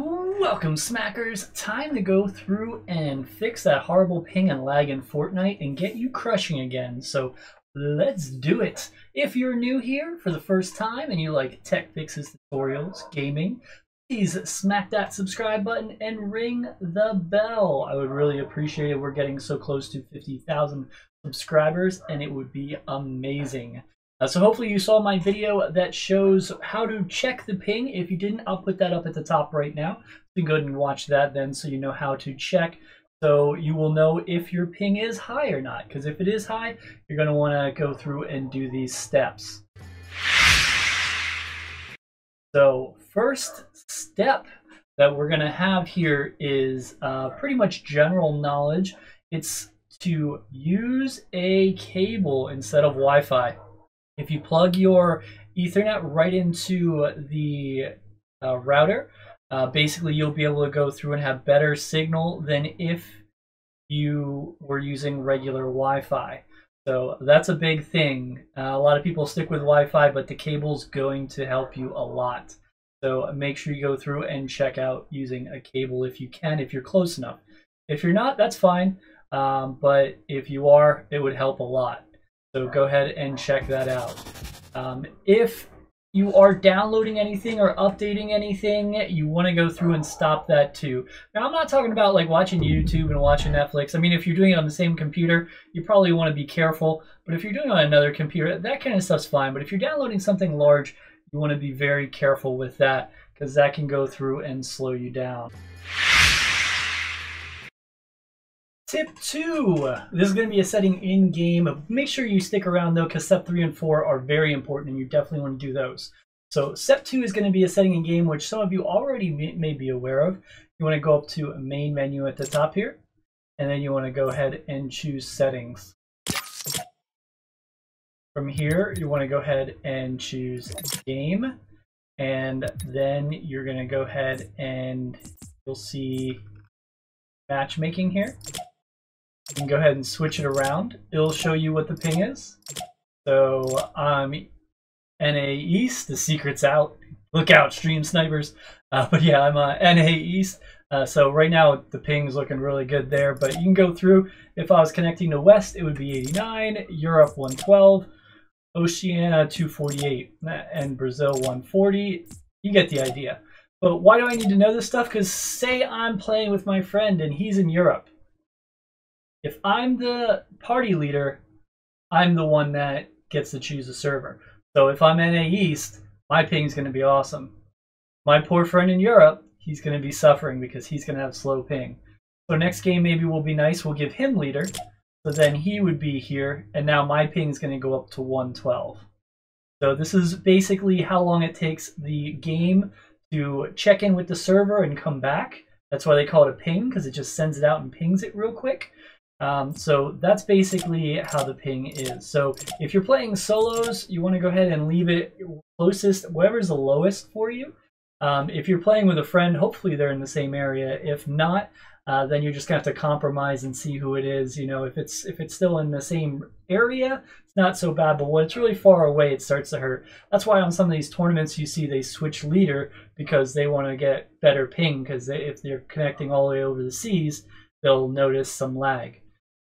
Welcome, Smackers! Time to go through and fix that horrible ping and lag in Fortnite and get you crushing again. So let's do it! If you're new here for the first time and you like tech fixes, tutorials, gaming, please smack that subscribe button and ring the bell. I would really appreciate it. We're getting so close to 50,000 subscribers and it would be amazing. Uh, so hopefully you saw my video that shows how to check the ping. If you didn't, I'll put that up at the top right now. You can go ahead and watch that then so you know how to check. So you will know if your ping is high or not. Because if it is high, you're going to want to go through and do these steps. So first step that we're going to have here is uh, pretty much general knowledge. It's to use a cable instead of Wi-Fi. If you plug your Ethernet right into the uh, router, uh, basically you'll be able to go through and have better signal than if you were using regular Wi-Fi. So that's a big thing. Uh, a lot of people stick with Wi-Fi, but the cable's going to help you a lot. So make sure you go through and check out using a cable if you can, if you're close enough. If you're not, that's fine. Um, but if you are, it would help a lot. So go ahead and check that out. Um, if you are downloading anything or updating anything, you want to go through and stop that too. Now, I'm not talking about like watching YouTube and watching Netflix. I mean, if you're doing it on the same computer, you probably want to be careful. But if you're doing it on another computer, that kind of stuff's fine. But if you're downloading something large, you want to be very careful with that because that can go through and slow you down. Tip two, this is going to be a setting in game. Make sure you stick around though because step three and four are very important and you definitely want to do those. So step two is going to be a setting in game which some of you already may, be aware of. You want to go up to main menu at the top here and then you want to go ahead and choose settings. From here, you want to go ahead and choose game and then you're going to go ahead and you'll see matchmaking here. You can go ahead and switch it around. It'll show you what the ping is. So I'm um, NA East, the secret's out. Look out, stream snipers. Uh, but yeah, I'm uh, NA East. Uh, so right now the ping's looking really good there, but you can go through. If I was connecting to West, it would be 89, Europe 112, Oceania 248, and Brazil 140. You get the idea. But why do I need to know this stuff? Because say I'm playing with my friend and he's in Europe if I'm the party leader, I'm the one that gets to choose a server. So if I'm NA East, my ping is going to be awesome. My poor friend in Europe, he's going to be suffering because he's going to have slow ping. So next game maybe will be nice. We'll give him leader. So then he would be here, and now my ping is going to go up to 112. So this is basically how long it takes the game to check in with the server and come back. That's why they call it a ping, because it just sends it out and pings it real quick. Um, so that's basically how the ping is. So if you're playing solos, you want to go ahead and leave it closest, whatever's the lowest for you. Um, if you're playing with a friend, hopefully they're in the same area. If not, uh, then you're just gonna have to compromise and see who it is. You know, if it's if it's still in the same area, it's not so bad. But when it's really far away, it starts to hurt. That's why on some of these tournaments you see they switch leader because they want to get better ping. Because if they're connecting all the way over the seas, they'll notice some lag.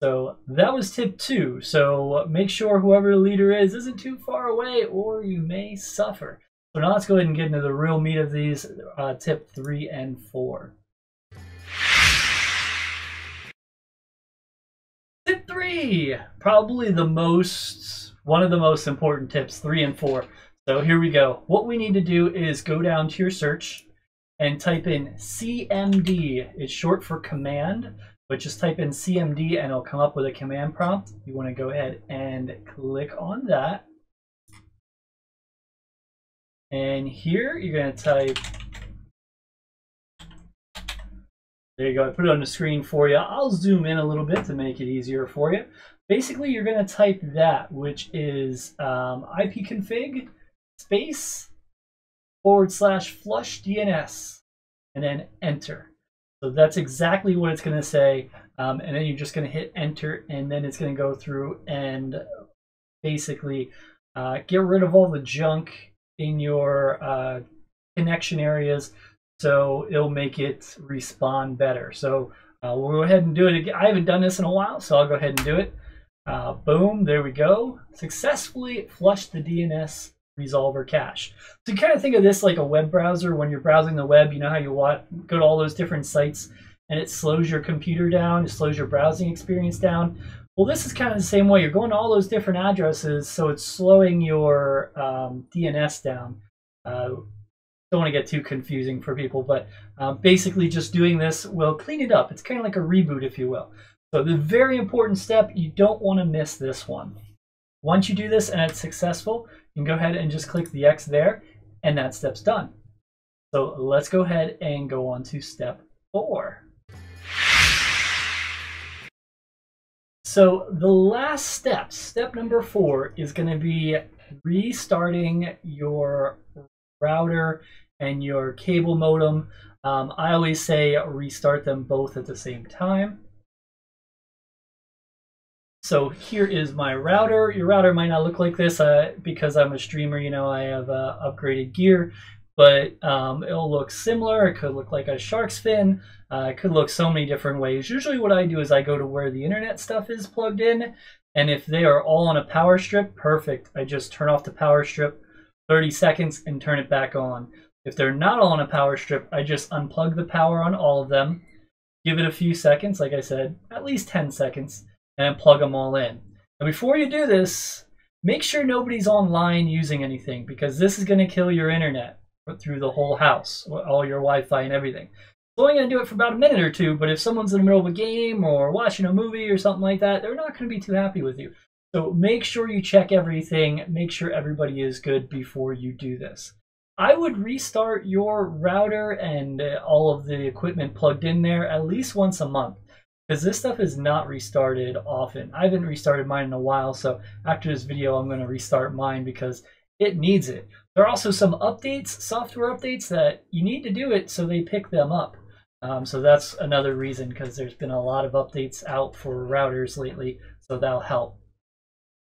So that was tip two. So make sure whoever the leader is isn't too far away or you may suffer. So now let's go ahead and get into the real meat of these, uh, tip three and four. Tip three, probably the most, one of the most important tips, three and four. So here we go. What we need to do is go down to your search and type in CMD. It's short for command. But just type in CMD and it'll come up with a command prompt. You want to go ahead and click on that. And here you're going to type, there you go, I put it on the screen for you. I'll zoom in a little bit to make it easier for you. Basically, you're going to type that, which is um, ipconfig space forward slash flush DNS, and then enter. So that's exactly what it's going to say. Um, and then you're just going to hit enter and then it's going to go through and basically uh, get rid of all the junk in your uh, connection areas so it'll make it respond better. So uh, we'll go ahead and do it again. I haven't done this in a while, so I'll go ahead and do it. Uh, boom, there we go. Successfully flushed the DNS resolver cache. So you kind of think of this like a web browser. When you're browsing the web, you know how you want, go to all those different sites and it slows your computer down, it slows your browsing experience down. Well, this is kind of the same way. You're going to all those different addresses, so it's slowing your um, DNS down. Uh, don't want to get too confusing for people, but um, basically just doing this will clean it up. It's kind of like a reboot, if you will. So the very important step, you don't want to miss this one. Once you do this and it's successful, can go ahead and just click the X there, and that step's done. So let's go ahead and go on to step four. So the last step, step number four, is going to be restarting your router and your cable modem. Um, I always say restart them both at the same time. So here is my router. Your router might not look like this uh, because I'm a streamer, you know, I have uh, upgraded gear, but um, it'll look similar. It could look like a shark's fin. Uh, it could look so many different ways. Usually what I do is I go to where the internet stuff is plugged in, and if they are all on a power strip, perfect. I just turn off the power strip, 30 seconds, and turn it back on. If they're not all on a power strip, I just unplug the power on all of them, give it a few seconds, like I said, at least 10 seconds, and plug them all in. And before you do this, make sure nobody's online using anything because this is going to kill your internet through the whole house, all your Wi-Fi and everything. So I'm going to do it for about a minute or two, but if someone's in the middle of a game or watching a movie or something like that, they're not going to be too happy with you. So make sure you check everything, make sure everybody is good before you do this. I would restart your router and uh, all of the equipment plugged in there at least once a month because this stuff is not restarted often. I haven't restarted mine in a while, so after this video, I'm going to restart mine because it needs it. There are also some updates, software updates, that you need to do it so they pick them up. Um, so that's another reason because there's been a lot of updates out for routers lately, so that'll help.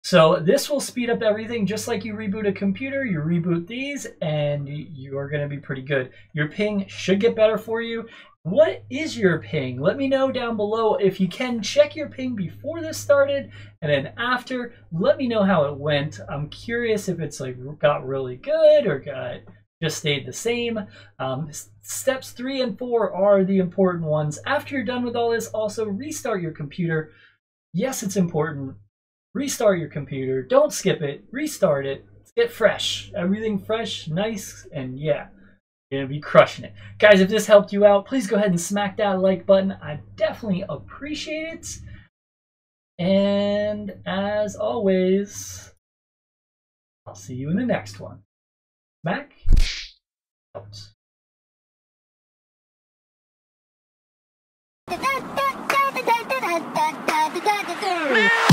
So this will speed up everything just like you reboot a computer, you reboot these and you're going to be pretty good. Your ping should get better for you. What is your ping? Let me know down below. If you can, check your ping before this started and then after. Let me know how it went. I'm curious if it's like got really good or got just stayed the same. Um, steps three and four are the important ones. After you're done with all this, also restart your computer. Yes, it's important restart your computer. Don't skip it. Restart it. Get fresh. Everything fresh, nice, and yeah, gonna be crushing it. Guys, if this helped you out, please go ahead and smack that like button. I definitely appreciate it. And as always, I'll see you in the next one. Mac out.